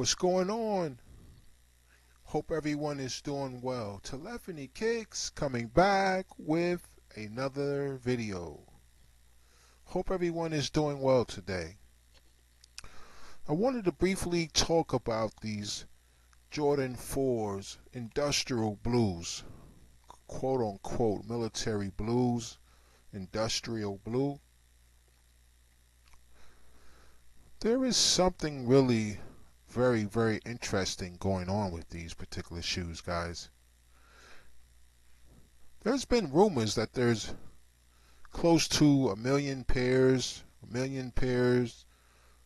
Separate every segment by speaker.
Speaker 1: What's going on? Hope everyone is doing well. Telephony Kicks coming back with another video. Hope everyone is doing well today. I wanted to briefly talk about these Jordan 4s industrial blues, quote unquote military blues, industrial blue. There is something really very, very interesting going on with these particular shoes, guys. There's been rumors that there's close to a million pairs, a million pairs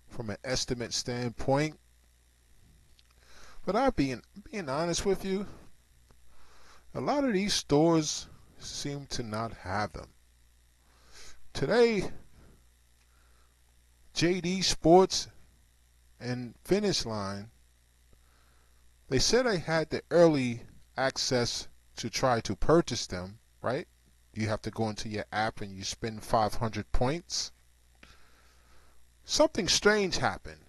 Speaker 1: from an estimate standpoint. But I being being honest with you, a lot of these stores seem to not have them. Today, JD Sports and Finish Line, they said I had the early access to try to purchase them, right? You have to go into your app and you spend 500 points. Something strange happened.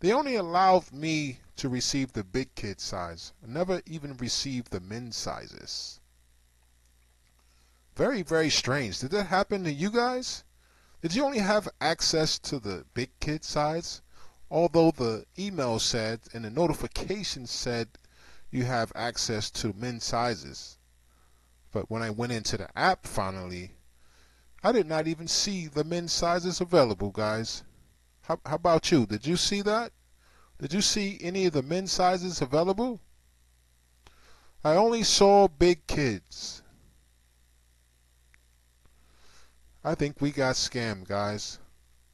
Speaker 1: They only allowed me to receive the big kid size. I never even received the men's sizes. Very, very strange. Did that happen to you guys? Did you only have access to the big kid size? Although the email said and the notification said you have access to men's sizes. But when I went into the app finally, I did not even see the men's sizes available, guys. How, how about you? Did you see that? Did you see any of the men's sizes available? I only saw big kids. I think we got scammed, guys.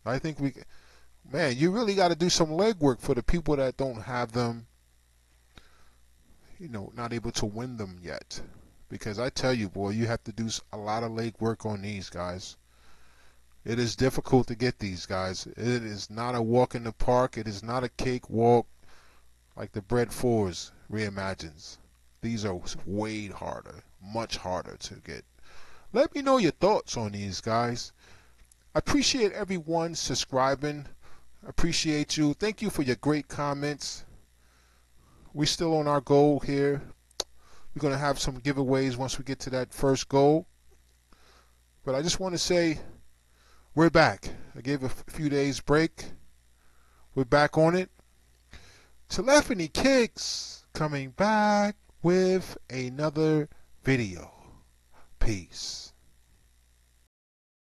Speaker 1: I think we, man, you really got to do some legwork for the people that don't have them, you know, not able to win them yet. Because I tell you, boy, you have to do a lot of legwork on these guys. It is difficult to get these guys. It is not a walk in the park. It is not a cakewalk like the Bred Fours reimagines. These are way harder, much harder to get. Let me know your thoughts on these guys. I appreciate everyone subscribing. Appreciate you. Thank you for your great comments. We're still on our goal here. We're going to have some giveaways once we get to that first goal. But I just want to say we're back. I gave a few days break. We're back on it. Telephony Kicks coming back with another video. Peace.